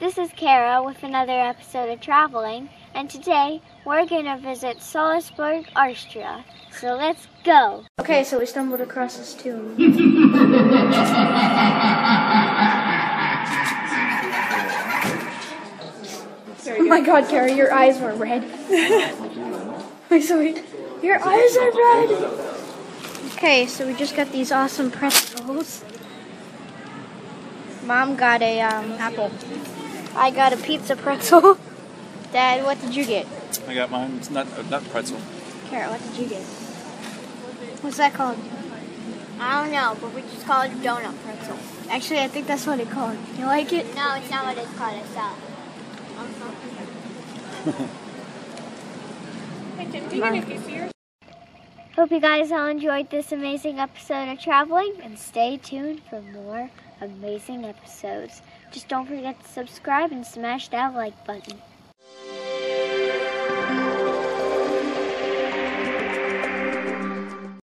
This is Kara with another episode of Traveling, and today we're gonna visit Salzburg, Austria. So let's go! Okay, so we stumbled across this tomb. oh my god, Kara, your eyes were red. Wait, so wait. Your eyes are red! Okay, so we just got these awesome pretzels. Mom got a um, apple. I got a pizza pretzel. Dad, what did you get? I got mine. It's nut, a nut pretzel. Kara, what did you get? What's that called? I don't know, but we just call it donut pretzel. Actually, I think that's what it's called. You like it? No, it's not what it's called, it's uh, Hope you guys all enjoyed this amazing episode of Traveling and stay tuned for more amazing episodes. Just don't forget to subscribe and smash that like button.